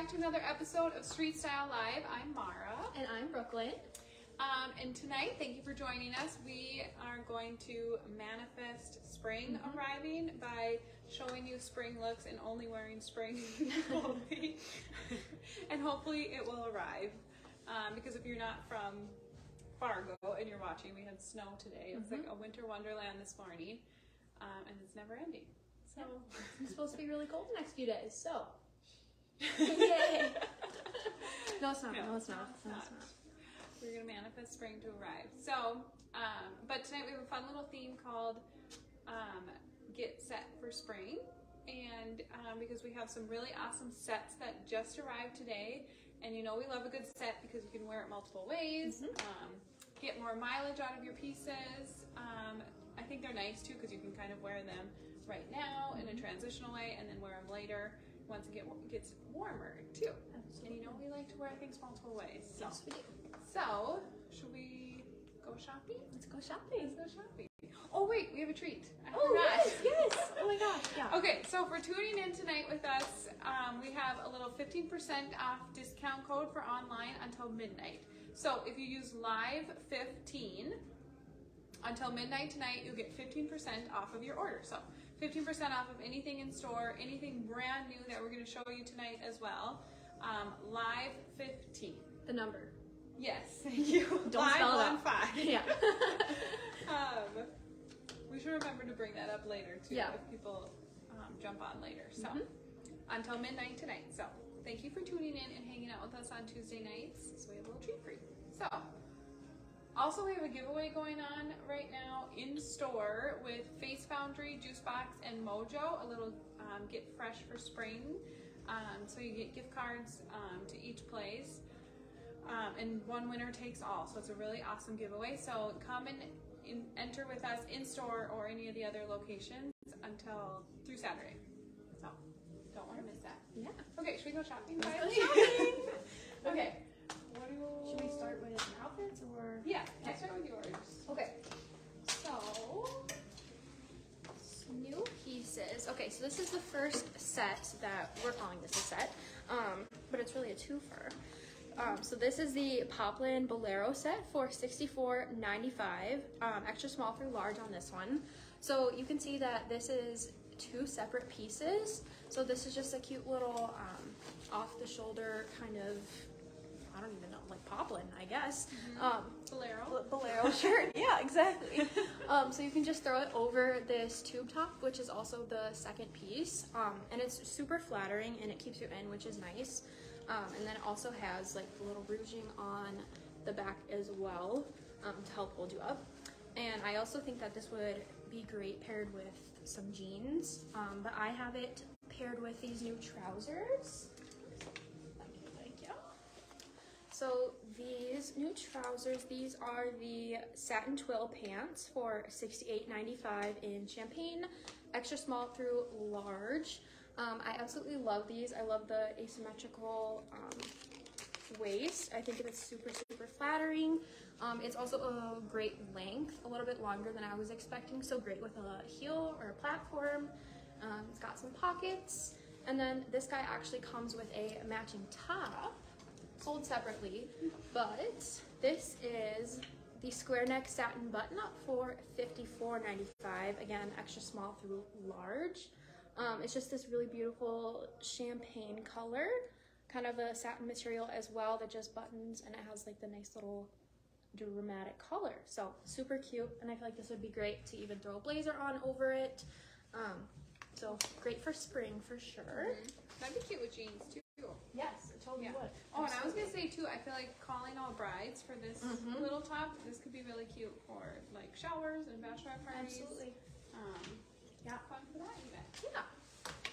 back to another episode of Street Style Live. I'm Mara. And I'm Brooklyn. Um, and tonight, thank you for joining us. We are going to manifest spring Mm-hmm. arriving by showing you spring looks and only wearing spring clothing. and hopefully it will arrive. Um, because if you're not from Fargo and you're watching, we had snow today. It's Mm-hmm. like a winter wonderland this morning. Um, and it's never ending. So It's supposed to be really cold the next few days, so. Yay! No, it's not. No, it's not. No, it's not. We're gonna manifest spring to arrive. So, um, but tonight we have a fun little theme called um, "Get Set for Spring," and um, because we have some really awesome sets that just arrived today, and you know we love a good set because you can wear it multiple ways, um, get more mileage out of your pieces. Um, I think they're nice too because you can kind of wear them right now in a transitional way, and then wear them later once it get, gets warmer too. And you know we like to wear things multiple ways. So. Yes, we do. So, should we go shopping? Let's go shopping. Let's go shopping. Oh wait, we have a treat. I Oh, forgot. yes, yes. Oh my gosh, yeah. Okay, so for tuning in tonight with us, um, we have a little 15% off discount code for online until midnight. So if you use Live 15 until midnight tonight, you'll get 15% off of your order. So 15% off of anything in store, anything brand new that we're going to show you tonight as well. Um, Live 15. The number. Yes, thank you. Don't Live spell it one five. Yeah. Um, we should remember to bring that up later too Yeah. if people um, jump on later. So Mhm. until midnight tonight. So thank you for tuning in and hanging out with us on Tuesday nights. So we have a little treat for you. So also we have a giveaway going on right now in store with Face Foundry, Juice Box, and Mojo. A little um, get fresh for spring. Um, so you get gift cards um, to each place. Um, and one winner takes all. So it's a really awesome giveaway. So come and in, enter with us in store or any of the other locations until through Saturday. So don't want to miss that. yeah. Okay, should we go shopping? Shopping. okay. What do you? Start with outfits or? Yeah, let's start with yours. Okay. So, new pieces. Okay, so this is the first set that we're calling this a set, um, but it's really a twofer. Um, so this is the Poplin Bolero set for $64.95, um, extra small through large on this one. So you can see that this is two separate pieces. So this is just a cute little um, off the shoulder kind of, I don't even know, like poplin, I guess. Um, Bolero. Bolero shirt. Yeah, exactly. um, so you can just throw it over this tube top, which is also the second piece, um, and it's super flattering and it keeps you in, which is nice. Um, and then it also has like the little ruching on the back as well um, to help hold you up. And I also think that this would be great paired with some jeans, um, but I have it paired with these new trousers. So these new trousers, these are the satin twill pants for $68.95 in champagne, extra small through large. Um, I absolutely love these. I love the asymmetrical um, waist. I think it's super, super flattering. Um, it's also a great length, a little bit longer than I was expecting, so great with a heel or a platform. Um, it's got some pockets. And then this guy actually comes with a matching top sold separately, but this is the square neck satin button up for $54.95. Again, extra small through large. Um, it's just this really beautiful champagne color, kind of a satin material as well that just buttons and it has like the nice little dramatic color. So super cute, and I feel like this would be great to even throw a blazer on over it. Um, so great for spring for sure. That'd be cute with jeans too. Yes, it totally Yeah. would. Oh, and I was gonna say too. I feel like calling all brides for this Mhm. little top. This could be really cute for like showers and bachelorette parties. Absolutely. Um, Yeah. fun for that even. Yeah.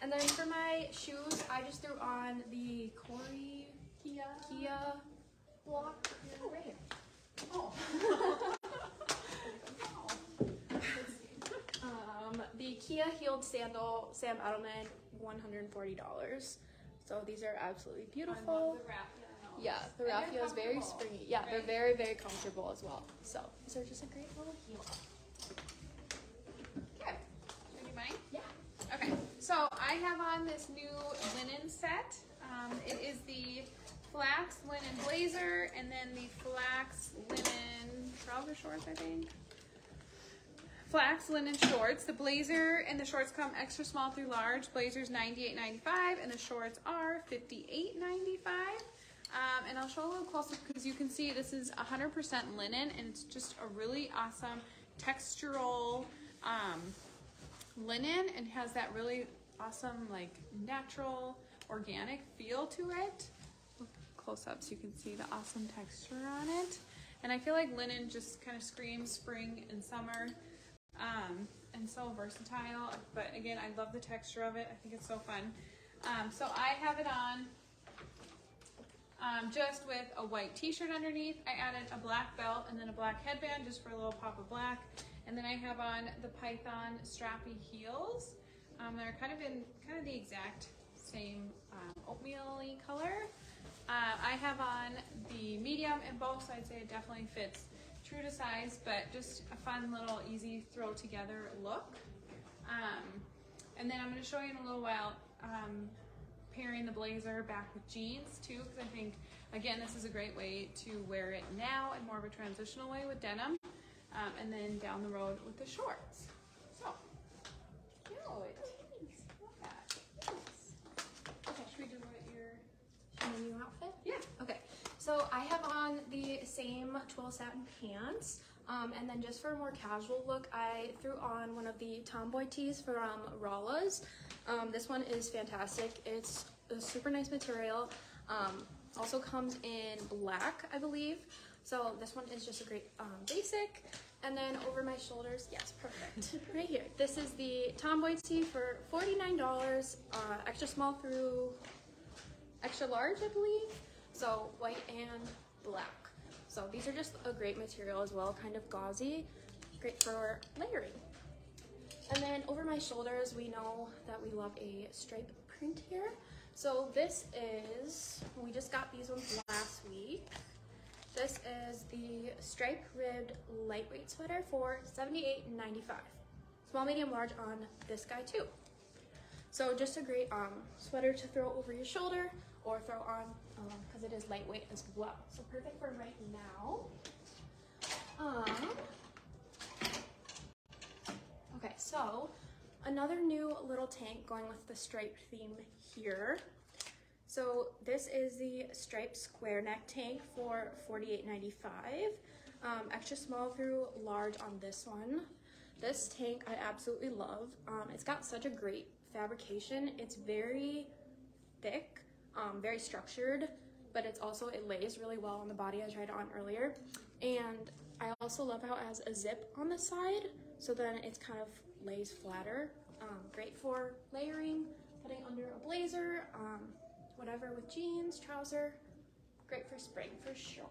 And then for my shoes, I just threw on the Corey Kia. Kia block. Oh, right here. Oh. Um, the Kia heeled sandal, Sam Edelman, $140. So these are absolutely beautiful. the. Yeah, the And raffia is very springy. Yeah, they're very, very comfortable as well. So these are just a great little heel. Okay. Do mine? Yeah. Okay. So I have on this new linen set. Um, it is the flax linen blazer and then the flax linen trouser shorts, I think. Flax linen shorts. The blazer and the shorts come extra small through large. Blazer's $98.95 and the shorts are $58.95. Um, and I'll show a little closer because you can see this is 100% linen and it's just a really awesome textural um, linen and has that really awesome like natural organic feel to it. Look close up so you can see the awesome texture on it. And I feel like linen just kind of screams spring and summer um, and so versatile. But again, I love the texture of it. I think it's so fun. Um, so I have it on um, just with a white t-shirt underneath. I added a black belt and then a black headband just for a little pop of black. And then I have on the Python strappy heels. Um, they're kind of in kind of the exact same um, oatmeal-y color. Uh, I have on the medium and both, so I'd say it definitely fits true to size, but just a fun little easy throw together look. Um, and then I'm going to show you in a little while um, pairing the blazer back with jeans too, because I think, again, this is a great way to wear it now in more of a transitional way with denim, um, and then down the road with the shorts. So, cute. Love that. Okay, should we do your, new outfit? yeah. Okay, so I have on the same twill satin pants. Um, and then just for a more casual look, I threw on one of the tomboy tees from Rolla's. Um, this one is fantastic. It's a super nice material. Um, also comes in black, I believe. So this one is just a great um, basic. And then over my shoulders, yes, perfect. right here. This is the tomboy tee for $49, uh, extra small through extra large, I believe. So white and black. So these are just a great material as well, kind of gauzy, great for layering. And then over my shoulders, we know that we love a stripe print here. So this is, we just got these ones last week. This is the stripe ribbed lightweight sweater for $78.95. Small, medium, large on this guy too. So just a great um, sweater to throw over your shoulder or throw on because it is lightweight as well. So perfect for right now. Um, okay, so another new little tank going with the striped theme here. So this is the striped square neck tank for $48.95. Um, extra small through large on this one. This tank I absolutely love. Um, it's got such a great fabrication. It's very thick, um, very structured, but it's also, it lays really well on the body. I tried it on earlier. And I also love how it has a zip on the side, so then it's kind of lays flatter. Um, great for layering, putting under a blazer, um, whatever with jeans, trouser. Great for spring for sure.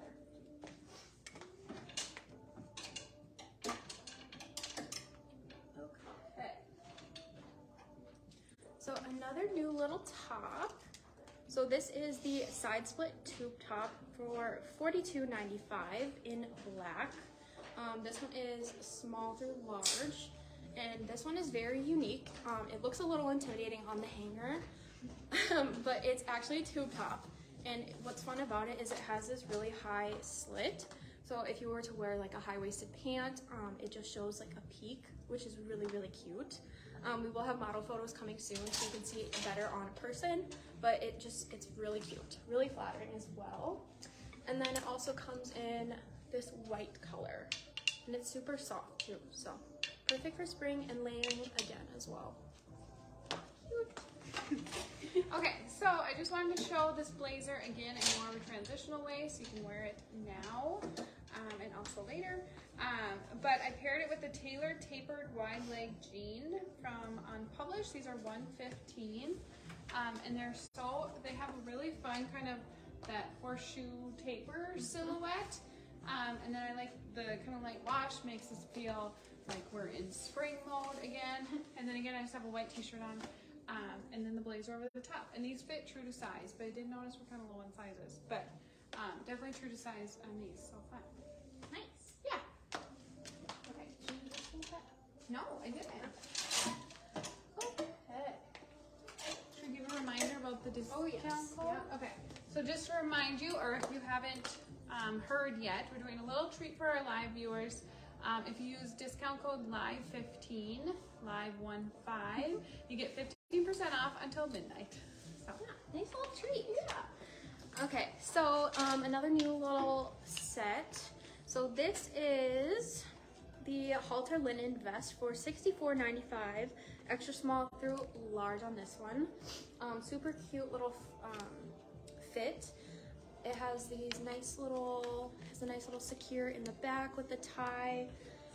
Okay. So another new little top. So this is the side split tube top for $42.95 in black. Um, this one is small through large, and this one is very unique. Um, it looks a little intimidating on the hanger, um, but it's actually a tube top. And what's fun about it is it has this really high slit. So if you were to wear like a high-waisted pant, um, it just shows like a peek, which is really, really cute. Um, we will have model photos coming soon so you can see it better on a person, but it just, it's really cute, really flattering as well. And then it also comes in this white color and it's super soft too, so perfect for spring and layering again as well. Okay, so I just wanted to show this blazer again in more of a transitional way so you can wear it now um, and also later. Um, but I paired it with the tailored tapered wide leg jean from Unpublished. These are 115 um, and they're so, they have a really fun kind of that horseshoe taper silhouette. Um, and then I like the kind of light wash makes us feel like we're in spring mode again. And then again, I just have a white t-shirt on. Um, and then the blazer over the top. And these fit true to size, but I did notice we're kind of low on sizes. But um, definitely true to size on these, so fun. Nice. Yeah. Okay, did you just think that? No, I didn't. Okay. Should we give a reminder about the discount Oh, yes. code? Yeah. Okay. So just to remind you, or if you haven't um, heard yet, we're doing a little treat for our live viewers. Um, if you use discount code LIVE15, LIVE15, you get 15% off until midnight. So, yeah, Nice little treat. Yeah. Okay, so um, another new little set. So this is the halter linen vest for $64.95. Extra small through large on this one. Um, super cute little um, fit. It has these nice little, has a nice little secure in the back with the tie.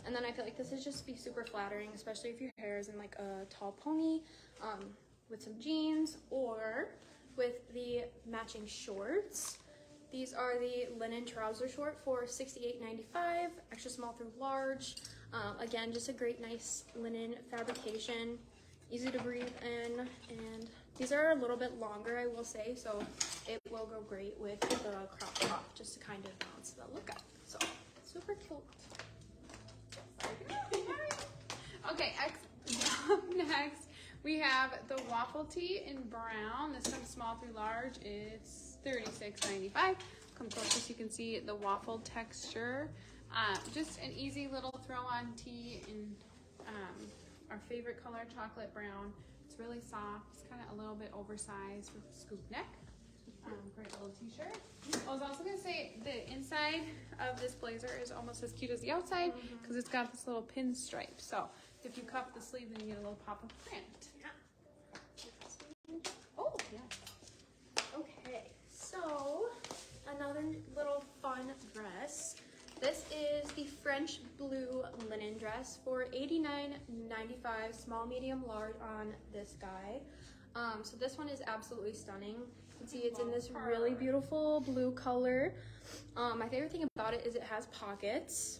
And then I feel like this would just be super flattering, especially if your hair is in like a tall pony um, with some jeans or with the matching shorts. These are the linen trouser short for $68.95, extra small through large. Um, again, just a great, nice linen fabrication, easy to breathe in, and these are a little bit longer, I will say, so it will go great with the crop top, just to kind of balance the look up. So, super cute. okay, ex- next we have the waffle tee in brown. This one's small through large. It's $36.95. Come closer so you can see the waffle texture. Um, just an easy little throw-on tee in um, our favorite color, chocolate brown. It's really soft. It's kind of a little bit oversized with scoop neck. Um, great little t-shirt. I was also gonna say the inside of this blazer is almost as cute as the outside because it's got this little pinstripe. So if you cuff the sleeve, then you get a little pop of print. Oh, yeah. Okay, so another little fun dress. This is the French blue linen dress for $89.95, small, medium, large on this guy. Um, so this one is absolutely stunning. You can see it's in this really beautiful blue color. Um, my favorite thing about it is it has pockets,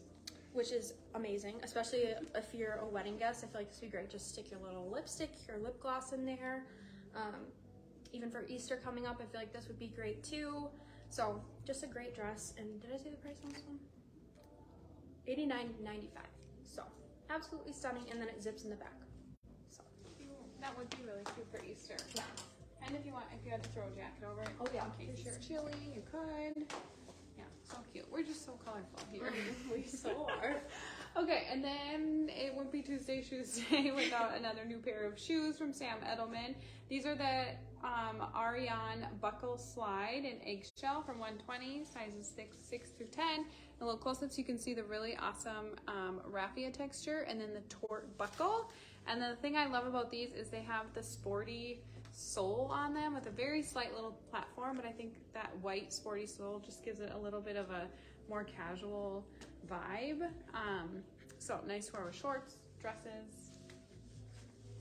which is amazing, especially if you're a wedding guest. I feel like this would be great. Just stick your little lipstick, your lip gloss in there. Um, even for Easter coming up, I feel like this would be great too. So just a great dress. And did I say the price on this one? $89.95. So absolutely stunning. And then it zips in the back. So That would be really cute for Easter. yeah. And if you want, if you had to throw a jacket over it, Oh, yeah, in case for it's chilly, you could. Yeah, so cute. We're just so colorful here. we so are. Okay, and then it won't be Tuesday Shoes Day without another new pair of shoes from Sam Edelman. These are the um, Ariane Buckle Slide in Eggshell from 120, sizes 6, 6 through 10. A little close up so you can see the really awesome um, raffia texture and then the tort buckle. And then the thing I love about these is they have the sporty sole on them with a very slight little platform, but I think that white sporty sole just gives it a little bit of a more casual vibe. Um, so nice to wear with shorts, dresses.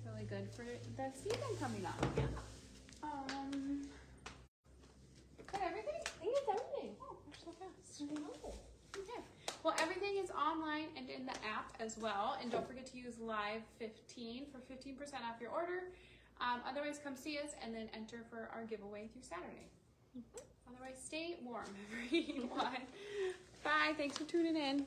Really good for the season coming up. Um, is everything? I think it's everything. Oh. Okay. Well, everything is online and in the app as well. And don't forget to use Live15 for 15% off your order. Um, otherwise, come see us and then enter for our giveaway through Saturday. Otherwise, stay warm, everyone. Bye. Thanks for tuning in.